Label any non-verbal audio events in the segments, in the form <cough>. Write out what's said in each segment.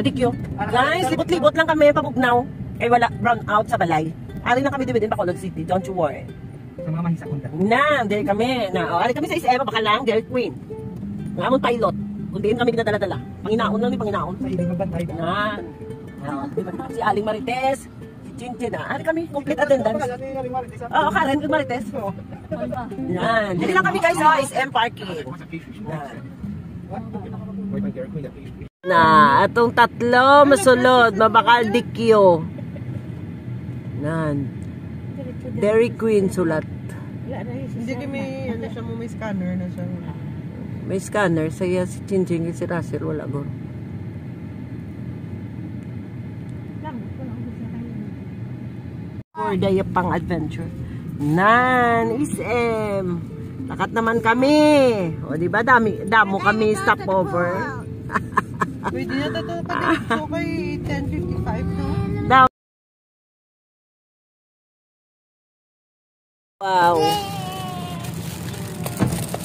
Adikyo. Guys, libot-libot lang kami pabugnaw. Kay wala brown out sa balay. Ari na kami dividend Bacolod City. Don't you worry. Sa mga mahisakunda. Na, dahil kami. Na, oh, ari kami sa Isema, baka lang, Dairy Queen. Ang amon pilot. Kung diin kami pinadala-dala. Panginaon lang ni Panginaon. Sa iling mabantay ka. Yan. Oh? Si Aling Marites, si Chinchin, ah. Ari kami, complete attendance. Oo, oh, Karen, good Marites. Yan. Dili lang kami guys sa SM parking. Yan. Na, atong tatlo masulod, mabakal dikyo. Nan. Dairy Queen sulat. Hindi kami, ano siya mo, may scanner na siya. May scanner, saya si Chinching, si Russell, wala go. For day pang adventure. Nan, SM. Takat naman kami. O, di ba dami, damo kami stopover. <laughs> Pwede na ito pa so kay 10.55 no? Daw. Wow.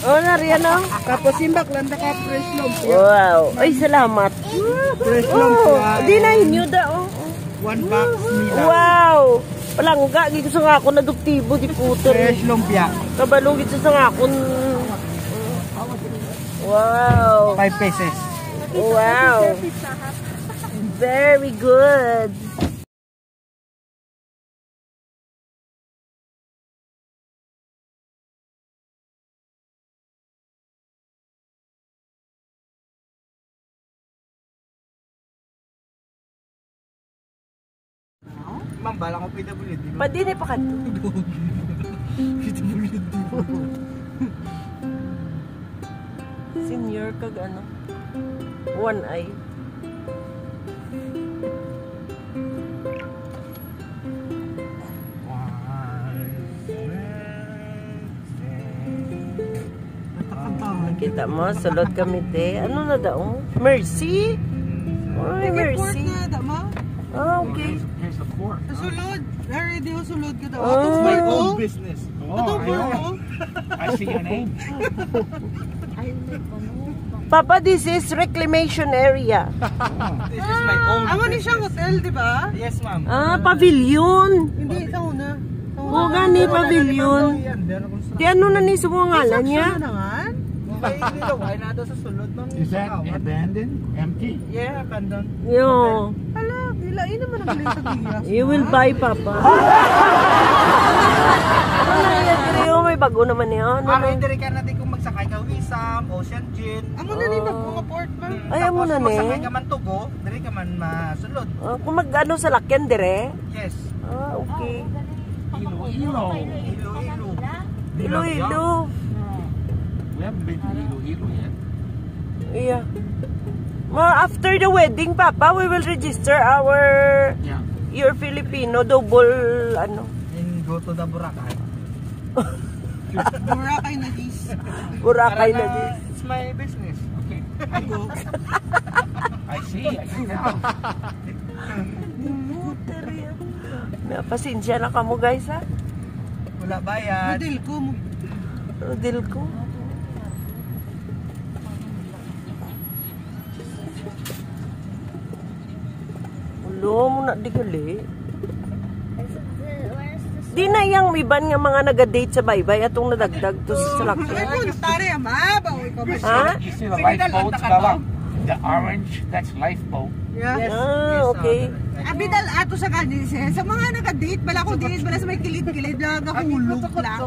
Oh, nariyan oh. Tapos simbak lang ka fresh lumpia. Wow. Ay, salamat. Fresh Oh, lumpia. di na inyo da oh. One box nila. Wow. Palangga, dito sa nga ako naduktibo di puter. Fresh lumpia. Kabalong dito sa nga ako. Wow. 5 pesos. Wow. Very good. Ma'am, bala ko PWD. Pa din pa kanto. <laughs> Senior kag ano? One eye. Kita mo, sulod kami te. Ano na daw? Mercy? Ay, Mercy. Ah, okay. Here's the port. Sulod. Ready ho, sulod ka daw. Oh. Atong My own business. Oh, I know. I see your <laughs> name. Papa, this is reclamation area. <laughs> This is my own Amo ni siyang hotel, di ba? Yes, ma'am. Ah, pavilion. Hindi, sa una. Sa una. Oo, gani, pavilion. Di ano na ni sumo ngalan niya? Ano sa Is that abandoned? Empty? Yeah, abandoned. Yo, Hala, ilain naman ang galing sa giya. you will buy, Papa. <laughs> ano na yan, Rio? May bago naman yan. Ano Ano na? yung diri ka natin kung magsakay ka Wisam, Ocean Jet. Amo na ni mga port ba? Ay, amo na Tapos ni. magsakay ka man Tugo, diri ka man masulod. Ah, kung mag-ano sa lakyan, dire? Yes. Ah, okay. Iloilo. Iloilo. Iloilo. We haven't been to Iloilo yet. Yeah. Ma, after the wedding, Papa, we will register our Yeah. your Filipino double ano And go to the Boracay. <laughs> Boracay na dis. Boracay na din. My business. Okay. Go. <laughs> I see. I see now. Na pasensya na kamo guys ha. Wala bayad. Model ko mo. Rodel ko. Ulo mo na di gali. Di na yang iban nga mga naga-date sa baybay atong nadagdag to sa Ay, salakyan. punta Ha? You see the lifeboats, Bawang? The orange, that's lifeboat. Yeah. Ah, okay. Abidal ato sa kanis eh. Sa mga naka-date, bala ko date, bala sa may kilid-kilid lang, nakahulog lang.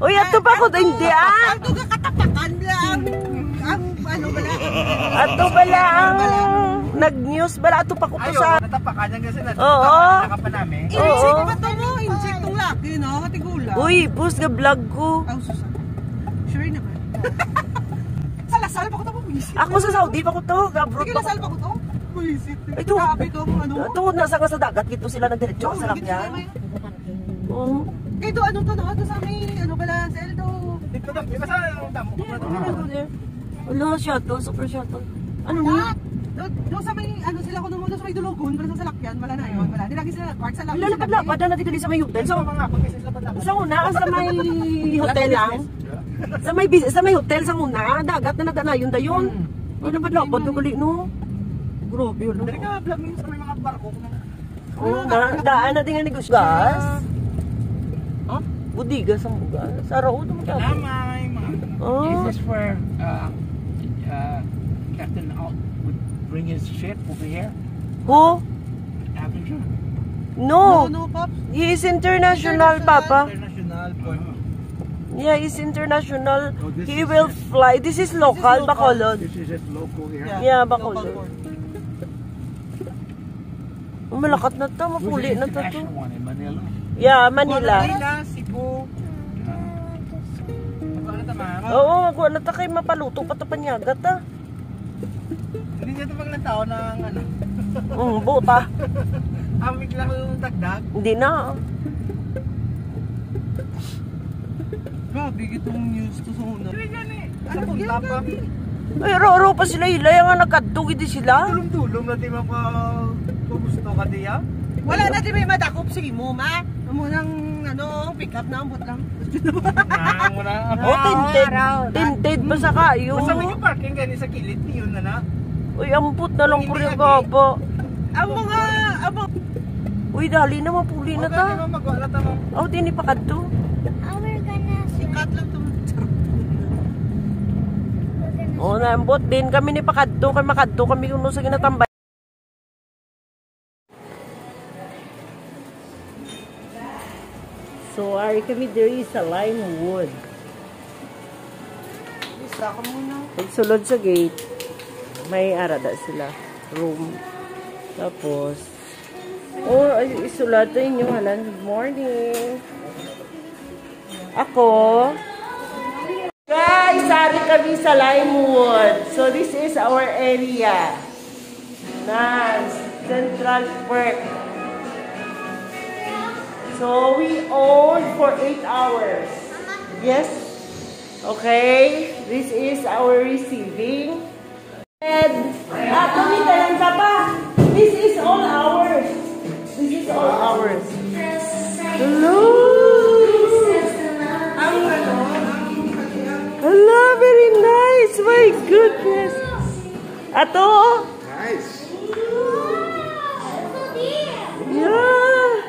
Uy, ato pa ko hindi ah. Ang tuga katapakan lang. Ang ano bala. Ato bala ang nag-news bala ato pa ko to sa natapakan yan kasi na. Oo. Naka pa namin. Oo. Incheck ba to mo? Incheck tong laki, no? Katigula. Uy, post nga vlog ko. Ang susa. Sure naman. Sa Lasal pa ko to, buwisit. Ako sa Saudi pa ko to, gabrot Sige, ko. pa ko to. Buwisit. Ay, to. Grabe to, ano? Tungod na sa nga sa dagat dito sila nagdiretso sa salakyan. Oo. Kaya to, ano to, no? To sa may, ano bala, Zeldo. Dito na, di ba sa damo? Wala, shuttle, super shuttle. Ano ni? Ah, do- do sa may, ano sila ko naman, do sa may dulugon, bala sa salakyan, wala na yun, wala. Di lagi sila, park sa Wala lapad-lapad na natin sa may hotel. So, sa una, sa may hotel lang. Sa may sa may hotel sa una, dagat na naganayon dayon. Wala lapad-lapad no gali no. Grabe yun. Dali ka, vlog mo sa may mga barko. Oh, na, daan na din nga negosyo. Gas? Ha? Budigas ang bugas. Araw mo ka. Kalamay, mga... Oh. Is this where uh, uh, Captain Alt would bring his ship over here? Who? Avenger? No. No, Pops. He is international, Papa. International port. Yeah, he's international. Oh, this He will just- fly. This is local, local. Bacolod. This is just local here. Yeah, local Bacolod. Oh, Malakat na to, mapuli na to to. Manila? Yeah, Manila. Manila, Cebu. Oo, magwa na ta kay mapaluto pa ta panyagat ah. Hindi niya ito pag tao ng ano. Mm, buta. <laughs> Amig lang yung dagdag. Hindi na. Grabe, itong news to sa una. Ano punta pa? Ay, ro-ro pa sila hilay nga nagkadto gidi sila. Tulong-tulong na di mapa kumusto ka diya. Wala na din may madakop sa imo, ma. Amo nang ano, pick up na ambot lang. Ah, muna. Oh, tinted. Tinted pa sa kayo. Basta may yung parking gani sa kilid niyon na na. Uy, amput na lang po yung gaba. Ang mga, amo, Uy, dali na mapuli na ta. di ba magwala ta mo? Oh, dini pa sikat lang itong Oh, naambot din kami ni pakadto kay makadto kami kuno sa ginatambay. So, ari kami diri sa Limewood. isa ka muna. Pagsulod sa gate, may arada sila. Room. Tapos, oh, ay, isulat na inyo halan. Good morning. Ako, guys, ari kami sa Limewood. So, this is our area. Na Central Park. So, we own for 8 hours. Yes? Okay, this is our receiving. And, ah, tumita lang ka pa. This is all ours. This is all ours. Hello! Hello, very nice. My goodness. Ato? Nice. Yeah.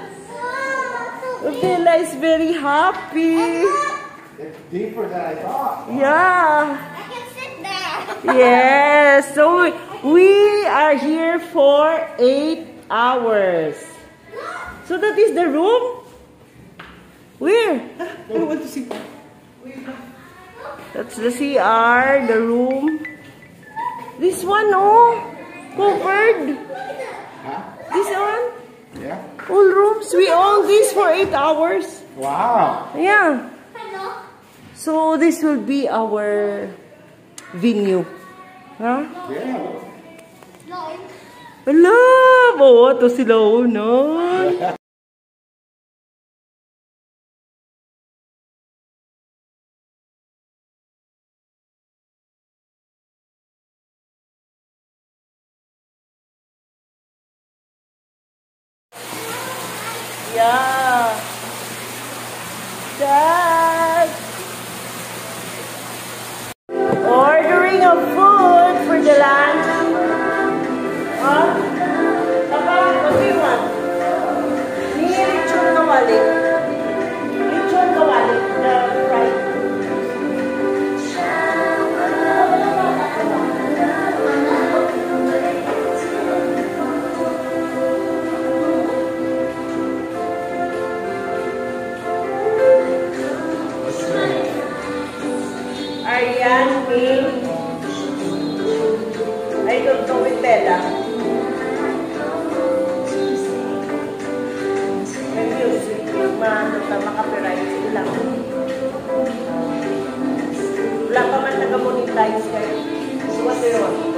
Bella is very happy. It's Deeper than I thought. Yeah. I can sit there. Yes. So we- we are here for eight hours. So that is the room? Where? <laughs> I want to see. That's the CR, the room. This one, oh. Covered. This one. Yeah. All rooms. We own this for eight hours. Wow. Yeah. Hello. So this will be our venue. Huh? Yeah. No. Ala, bawa to sila una. Yeah. Dad. Ordering of food for the lunch. Huh? Papa, what do you want? Ni lechon kawali. Lechon man nag-monetize kayo. So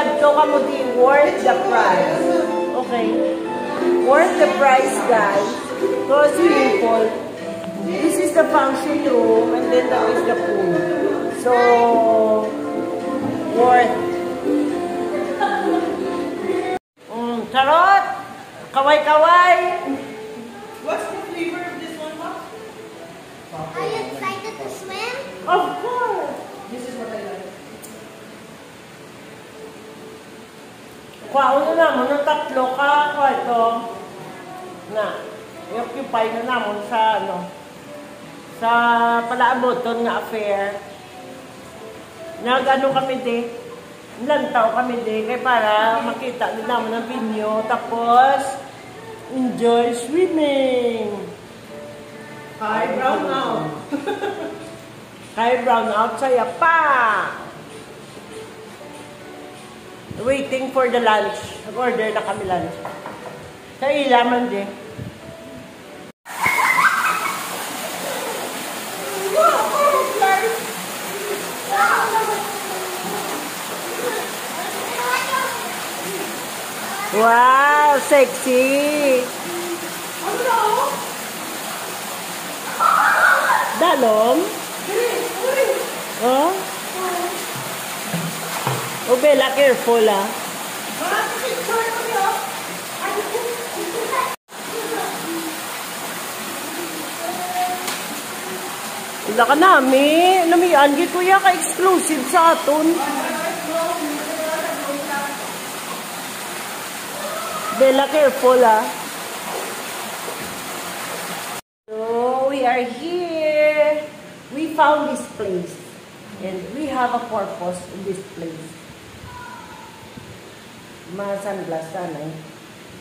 kadto ka mo di worth the price. Okay. Worth the price, guys. So, swimming pool. This is the function room and then that is the pool. So, worth. Mm, charot! Kaway-kaway! What's the flavor of this one, Pop? Are you excited to swim? Of course! This is what I like. Kwaon na namon ng tatlo ka kwarto na i-occupy na namon sa ano sa palaaboton nga affair. Nag-ano kami di, lantaw kami di, kay para makita din naman ang binyo, tapos enjoy swimming. Hi, brown out. <laughs> Kay brown out saya pa. Waiting for the lunch. Nag-order na kami lunch. Sa ilaman din. Wow, sexy! Dalom? Oh? Oh, Bella, careful ah. Wala ka nami. Namian, gi kuya ka exclusive sa aton. Bella, careful ah. So, we are here. We found this place. And we have a purpose in this place. Mga sunglass sana eh.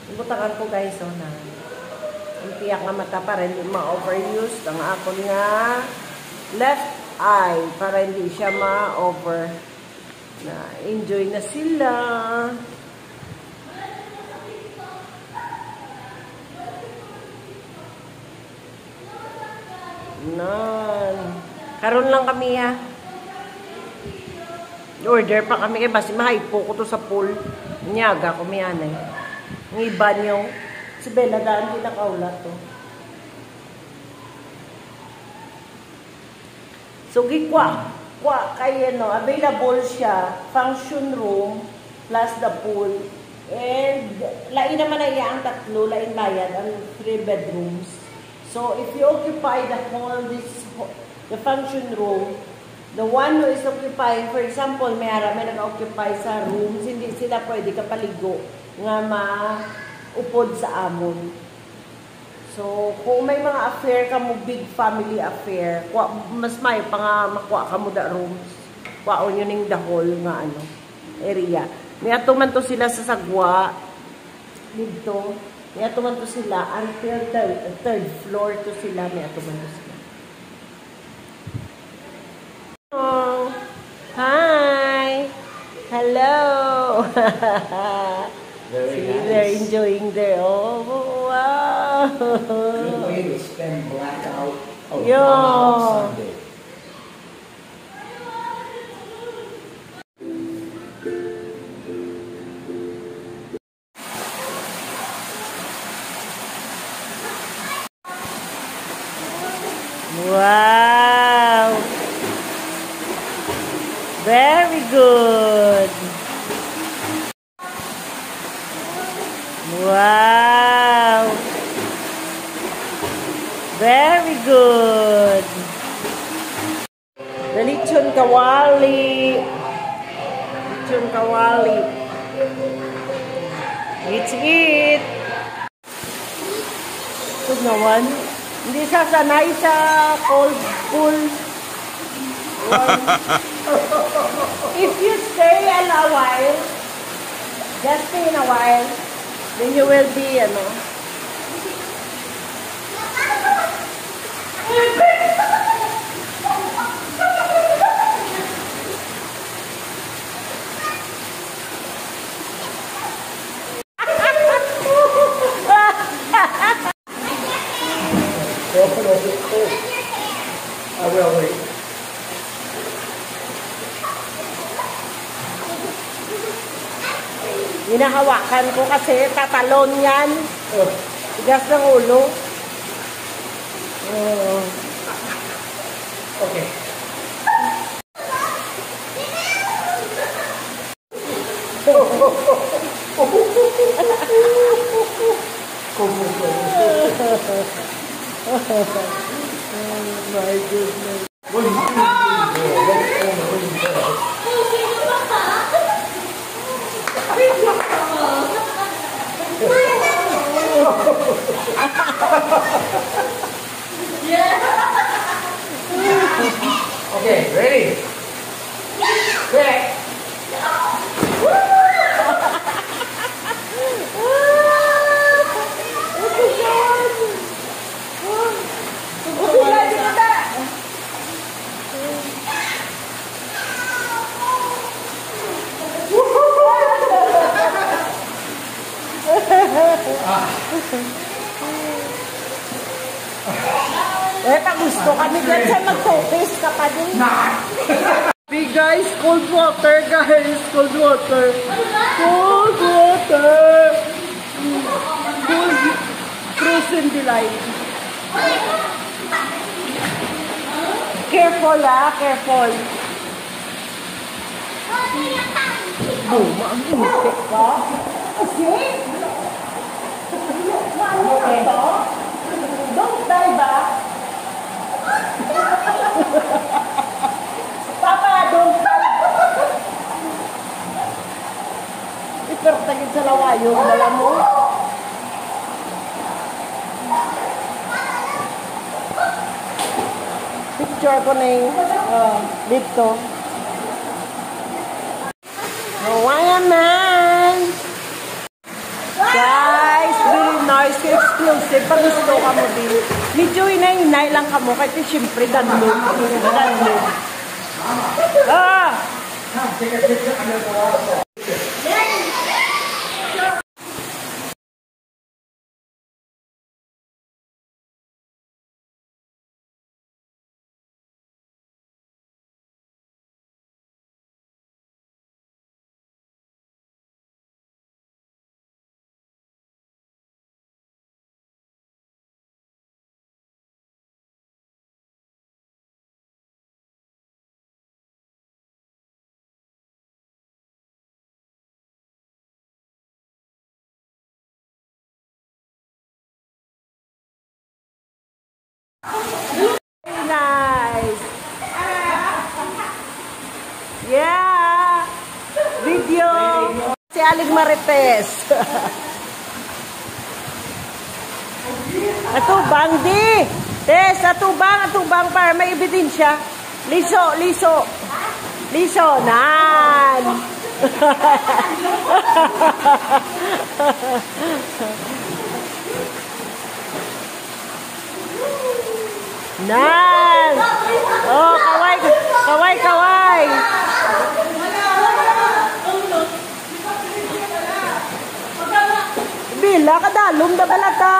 Ibutangan ko guys, oh, na ang tiyak nga mata para hindi ma-overuse. Ang ako nga left eye para hindi siya ma-over. Na enjoy na sila. Nan. Karon lang kami ha. Order pa kami kay basi mahaypo ko to sa pool. Nyaga ko miyan eh. Ang iba niyo. Si Bella daan kita kaulat to. So gikwa. Kwa kay ano, available siya function room plus the pool. And lain naman na iya ang tatlo, lain bayad ang three bedrooms. So if you occupy the whole this the function room, the one who is occupying, for example, may ara may nag-occupy sa rooms, hindi sila pwede kapaligo nga maupod sa amon. So, kung may mga affair ka mo, big family affair, kwa, mas may pa nga makuha ka mo da rooms. Kwaon yun yung whole nga ano, area. May atuman to sila sa sagwa, dito. May atuman to sila until third, third floor to sila, may atuman to sila. Oh, hi! Hello! Very See, nice. they're enjoying their, oh, wow! Good way to spend blackout. Oh, Yo. blackout Sunday. A while, just in a while, then you will be, ano, <laughs> Hinahawakan ko kasi tatalon yan. Tigas ng ulo. Oh. Okay. <laughs> My goodness. Okay, ready? Gusto kami dyan sa mag-focus ka pa din. Big <laughs> guys, cold water guys, cold water. Cold water. Cold frozen delight. Careful ah, careful. Buma, ang intik ka. Kasi? Ano ito? Don't die ba? Papa, don't die. Ipertagin sa lawayo, wala mo. Picture ko na yung uh, dito. Hawaiian man! Guys, very nice, exclusive. Pag gusto ka mo din. Medyo inay-inay lang ka mo. Kasi siyempre, danlog. Danlog. Ah! Nice. Yeah. Video. Si Aling Marites. atubang di. Tess, atubang, atubang para may ebidensya. Liso, liso. Liso, nan. <laughs> Nan! Oh, kaway, kaway, kaway! Bila ka dalom da balata.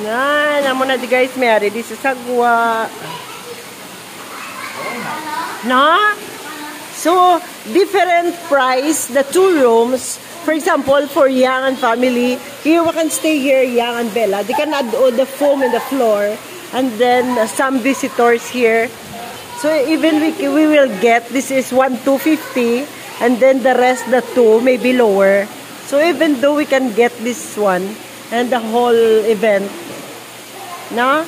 Yan, amo na di guys, may ari di sa sagwa. Na? So, different price, the two rooms. For example, for Yang and family, here we can stay here, Yang and Bella. They can add all the foam in the floor. And then uh, some visitors here. So even we, we will get, this is 1 250 and then the rest, the two, may be lower. So even though we can get this one and the whole event, na?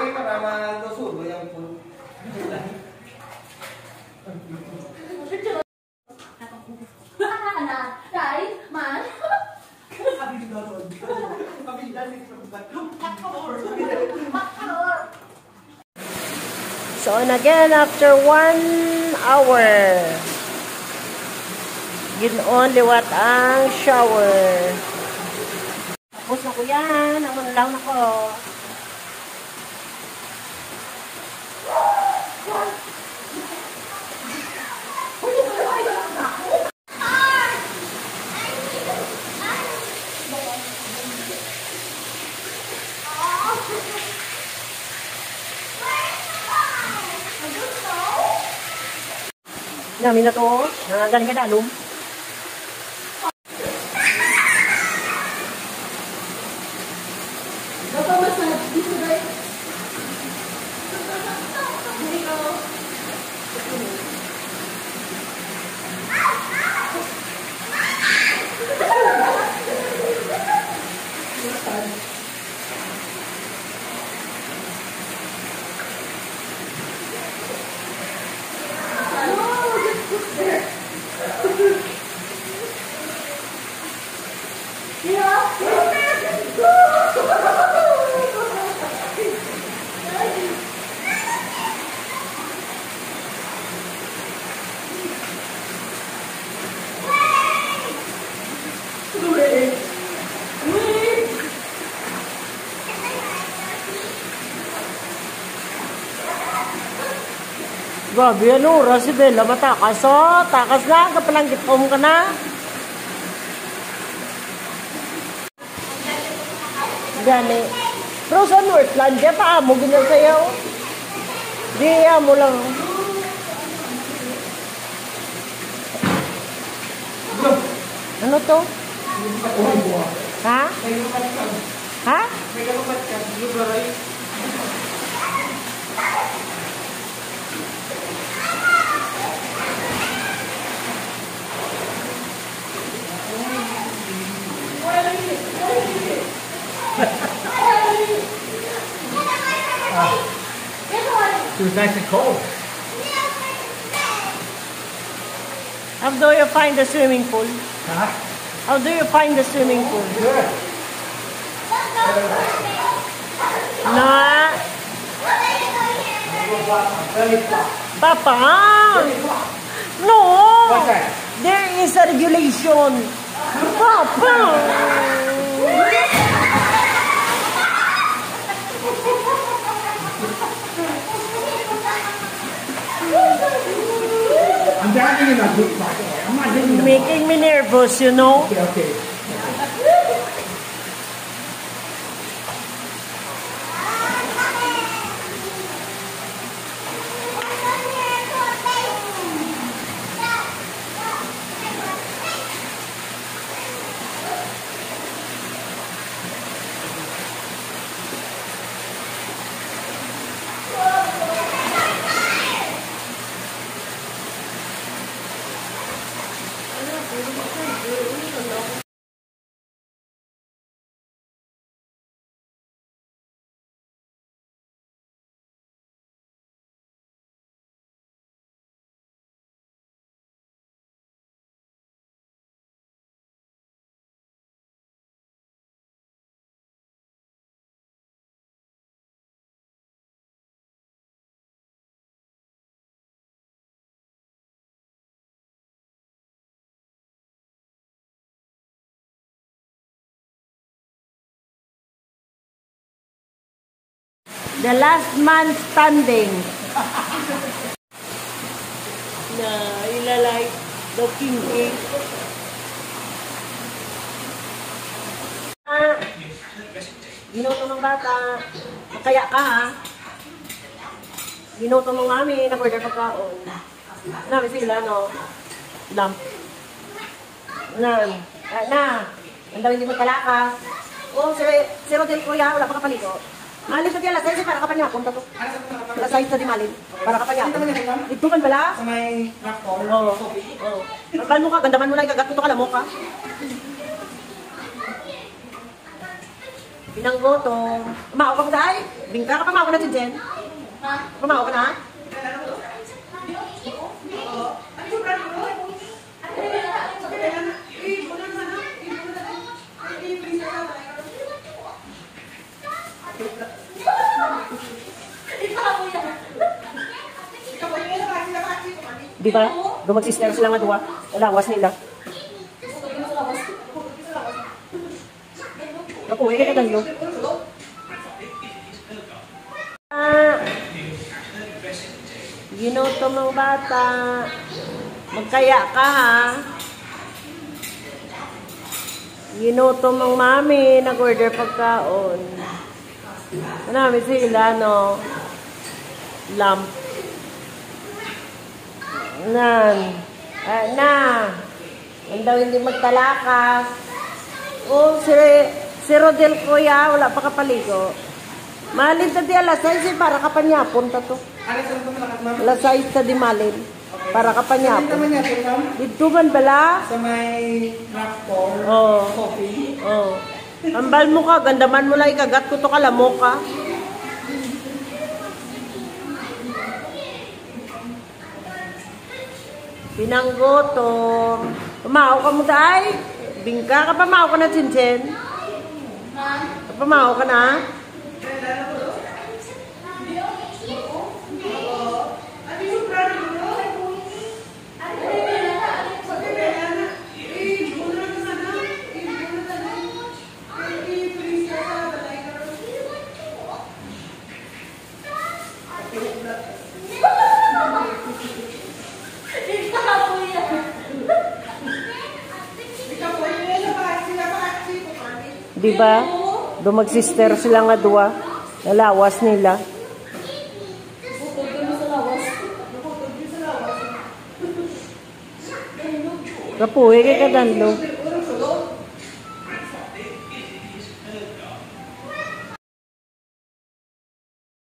Kaya ka naman susubo yung pool. So and again, after one hour, ginoon liwat ang shower. Tapos na ko yan. Naman lang ako. Namin na to. Nangagan ka dalom. Grabe yan oras si Bella matakas oh. Takas na, kapalanggit home ka na. Gani. Pero sa Northland, di pa amo ganyan sa'yo. Di amo lang. Ano to? Ha? Ha? It was nice and cold. How do you find the swimming pool? Huh? How do you find the swimming pool? Good. Flat. Papa. No. There is a regulation. Papa. <laughs> I'm diving in a good. I'm not hitting Making me nervous, you know. Okay, okay. The last man standing. na ilalay looking cake. Ah, ginuto ng bata. Kaya ka ha. Ginuto ng mami, nag-order pagkaon. Nabi sila, no? Lamp. Na, ah, na. Ang dami hindi magkalakas. Oh, si, si Rodel Kuya, wala pa kapaligo. Malis na alas 6 para kapanya. Punta to. Alas 6 na di malin. Para kapanya. Ito kan bala? Sa may rockfall. Oo. Oo. Pagkan mo ka, gandaman mo na ikagat ko to kalamo ka. Binanggo to. Umao ka mo dahil? Bingka ka pa mao ka na si Jen? Pamao ka na? Di ba? Dumag-sister sila nga duwa. Lawas nila. Ako, eh, kaya ganyo. Ah, ginuto mong bata. Magkaya ka ha. Ginuto mong mami, nag-order pagkaon. Marami sila, no? Lamp. Nan. Ah, na. Ang daw hindi magtalakas. Oh, si, si Rodel Kuya, wala pa kapaligo. Malin ta di alas 6 para kapanyapon ta to. Alas 6 ta di malin. Para Saan kapanyapon. naman niya ito ma'am? Dito man bala? Sa may rockfall. Oh. Coffee. Oh. Ambal mo ka, gandaman mo lang ikagat ko to kalamo ka. Pinanggoto. Pamao ka mo tay? Bingka ka pamao ka na chinchin? Pamao ka na? Di ba? Dumag-sister sila nga duwa. Nalawas nila. Kapuwi kay kadanlo.